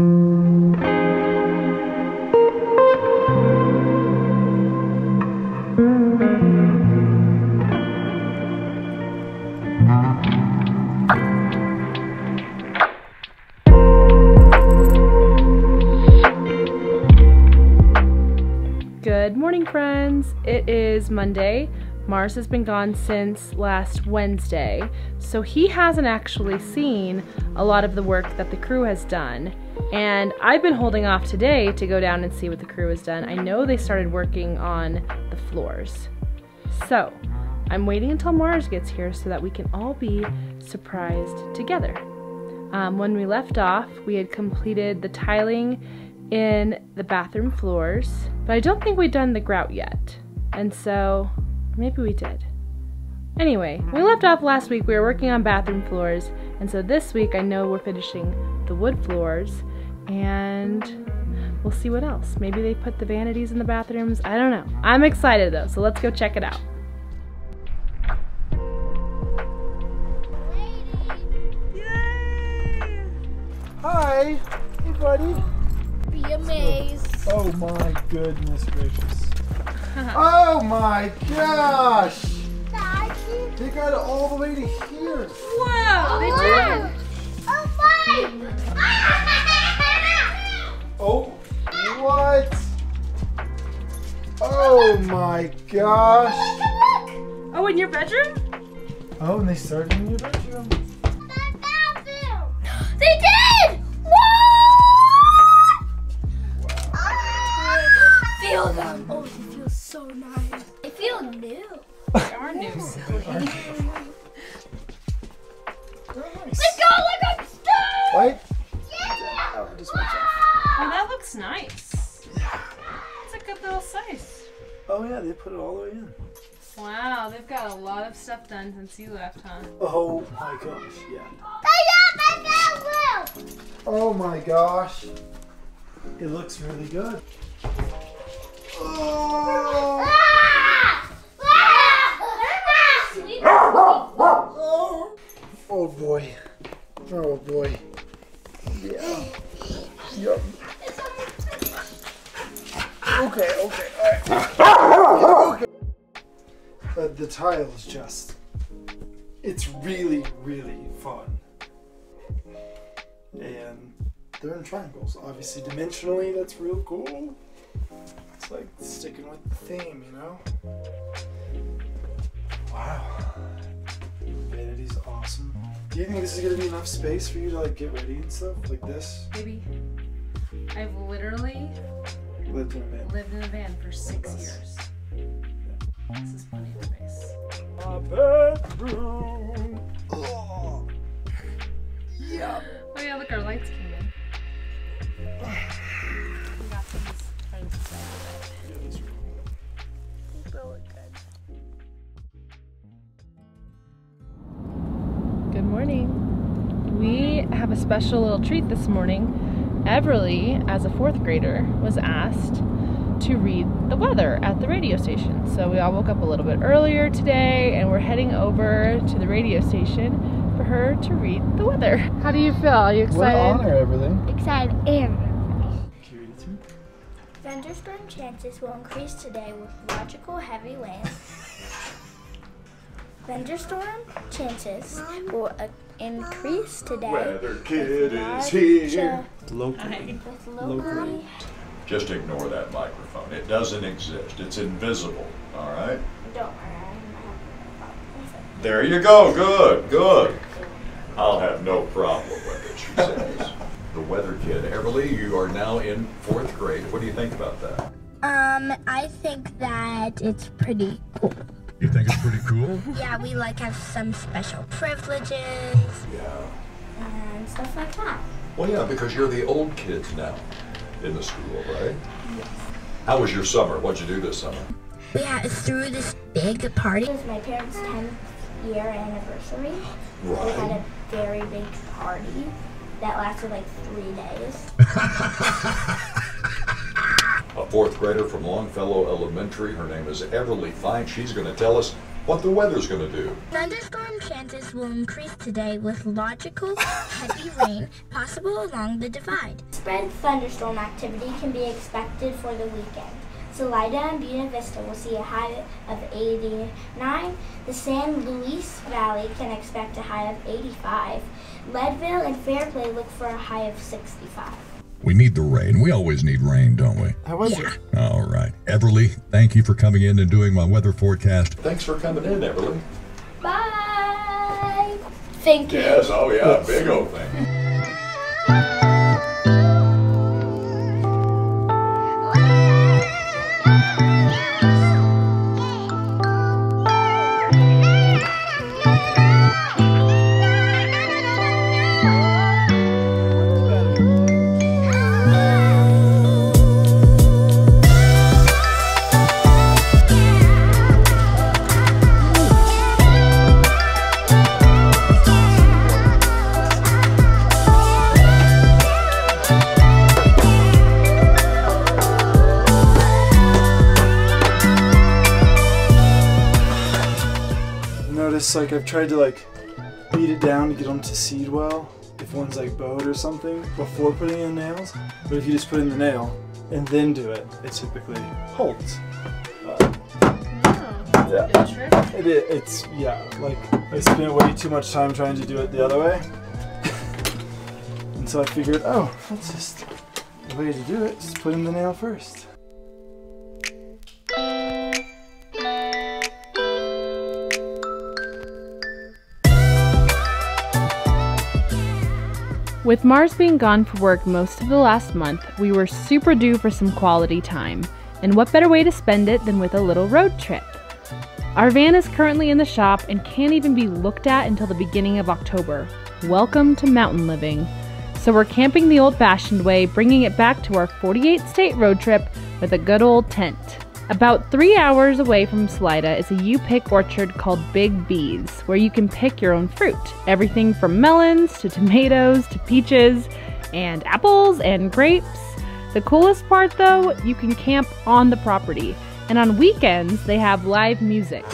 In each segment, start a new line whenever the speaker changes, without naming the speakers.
Good morning, friends. It is Monday. Mars has been gone since last Wednesday, so he hasn't actually seen a lot of the work that the crew has done. And I've been holding off today to go down and see what the crew has done. I know they started working on the floors. So, I'm waiting until Mars gets here so that we can all be surprised together. Um, when we left off, we had completed the tiling in the bathroom floors, but I don't think we'd done the grout yet. And so maybe we did. Anyway, we left off last week, we were working on bathroom floors, and so this week I know we're finishing the wood floors, and we'll see what else. Maybe they put the vanities in the bathrooms. I don't know. I'm excited though, so let's go check it out. Yay!
Hi. Hey, buddy.
Be amazed.
Oh my goodness gracious. oh my gosh. They got it all the way to here.
Whoa,
gosh.
Oh, in your bedroom?
Oh, and they started in your bedroom.
They did! What? Feel them. Oh, they feel so nice. They feel new.
They are new, silly.
They're nice.
Let's go look upstairs.
Right?
Yeah.
Oh, just watch out.
Oh, that looks nice. It's a good little size.
Oh yeah, they put it all the way in.
Wow, they've got a lot of stuff done since you left, huh?
Oh my gosh, yeah.
They got my bedroom.
Oh my gosh. It looks really good. Oh, oh boy. Oh boy. Yeah. Yep. Okay, okay, alright. okay. Uh, the tiles just. It's really, really fun. And they're in triangles. Obviously, dimensionally, that's real cool. It's like sticking with the theme, you know? Wow. Vanity's awesome. Do you think this is gonna be enough space for you to like get ready and stuff like this?
Maybe. I've literally
Lived in a van.
lived in a van for six years. This is plenty of space.
My bedroom. Oh. Yeah.
Oh yeah, look, our lights came in. We got these friends inside Good morning. We have a special little treat this morning. Everly, as a fourth grader, was asked to read the weather at the radio station. So we all woke up a little bit earlier today and we're heading over to the radio station for her to read the weather. How do you feel? Are you excited?
What
excited?
honor, everything.
Excited and
Can you read it to me?
Thunderstorm chances will increase today with logical heavy rain. Thunderstorm chances will uh, increase today.
Weather kid is
large,
here.
Locally.
With locally.
Just ignore that microphone. It doesn't exist. It's invisible. All right?
Don't worry, I'm not problem.
There you go. Good, good. I'll have no problem with it, she says. The weather kid. Everly, you are now in fourth grade. What do you think about that?
Um, I think that it's pretty cool.
You think it's pretty cool?
Yeah, we like have some special privileges
Yeah.
and stuff like that.
Well, yeah, because you're the old kids now in the school, right? Yes. How was your summer? What'd you do this summer?
We had through this big party. It was my parents' 10th year anniversary. We had a very big party that lasted like three days.
A fourth grader from Longfellow Elementary. Her name is Everly Fite. She's going to tell us what the weather's going to do.
Thunderstorm chances will increase today with logical heavy rain possible along the divide. Spread thunderstorm activity can be expected for the weekend. Salida and Buena Vista will see a high of 89. The San Luis Valley can expect a high of 85. Leadville and Fairplay look for a high of 65.
We need the rain. We always need rain, don't we?
How was
Yeah.
it?
All right. Everly, thank you for coming in and doing my weather forecast. Thanks for coming in, Everly.
Bye! Thank you.
Yes, oh yeah, big old thing.
Notice like I've tried to like beat it down to get them to seed well. If one's like bowed or something before putting in nails, but if you just put in the nail and then do it, it typically holds. Uh, yeah.
Good.
It, it's yeah, like I spent way too much time trying to do it the other way, and so I figured, oh, that's just the way to do it. Just put in the nail first.
With Mars being gone for work most of the last month, we were super due for some quality time. And what better way to spend it than with a little road trip? Our van is currently in the shop and can't even be looked at until the beginning of October. Welcome to mountain living. So we're camping the old fashioned way, bringing it back to our 48 state road trip with a good old tent. About three hours away from Salida is a U pick orchard called Big B's, where you can pick your own fruit. Everything from melons to tomatoes to peaches and apples and grapes. The coolest part though, you can camp on the property. And on weekends, they have live music.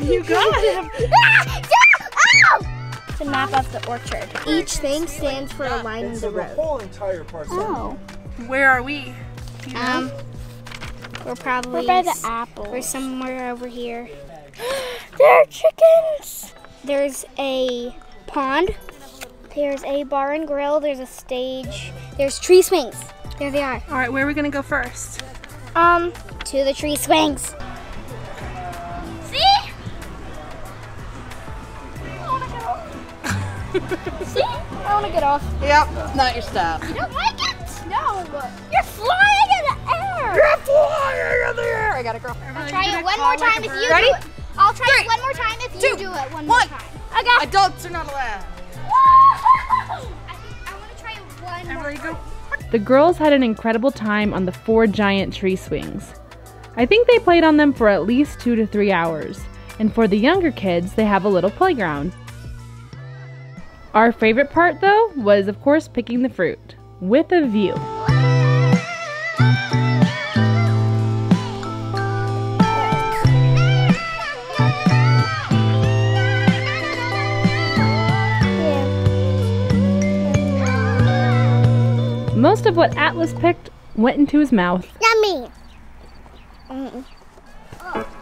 You got him!
It's a map of the orchard. Each thing stands for a line in the road.
whole entire parcel.
Where are we?
Um, we're probably
We're by the
apple.
apples.
We're somewhere over here.
There are chickens.
There's a pond. There's a bar and grill. There's a stage. There's tree swings. There they are.
All right, where are we gonna go first?
Um, to the tree swings. See? I wanna get off.
Yep, not your style.
You don't like it? No. You're flying in the air.
You're flying in the air. I got it, girl.
I'll try it one more time if you
Ready?
do it. I'll try
Three,
it one more time if you do it one more
one.
time. Okay.
Adults are not allowed.
I, I want to try it one more time.
The girls had an incredible time on the four giant tree swings. I think they played on them for at least two to three hours. And for the younger kids, they have a little playground. Our favorite part, though, was of course picking the fruit with a view. Most of what Atlas picked went into his mouth.
Yummy.
sure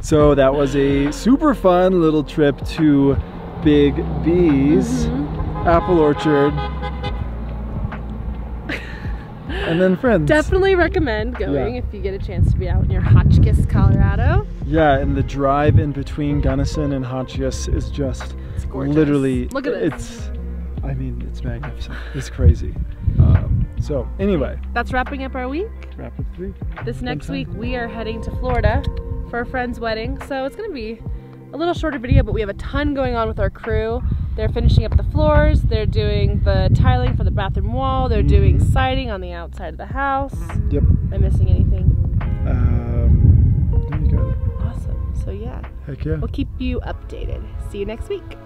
So that was a super fun little trip to Big B's
Mm-hmm.
Apple Orchard. and then friends.
Definitely recommend going
Yeah.
if you get a chance to be out near Hotchkiss, Colorado.
Yeah, and the drive in between Gunnison and Hotchkiss is just
It's gorgeous.
literally.
Look at this.
It's, I mean, it's magnificent. It's crazy. Um, so anyway,
That's wrapping up our week.
wrap up the week.
This next week we are heading to Florida for a friend's wedding, so it's gonna be a little shorter video, but we have a ton going on with our crew. They're finishing up the floors, they're doing the tiling for the bathroom wall, they're doing
Mhm.
siding on the outside of the house.
Yep.
Am I missing anything?
Um, there you go.
Awesome. So yeah,
Heck yeah.
we'll keep you updated. See you next week.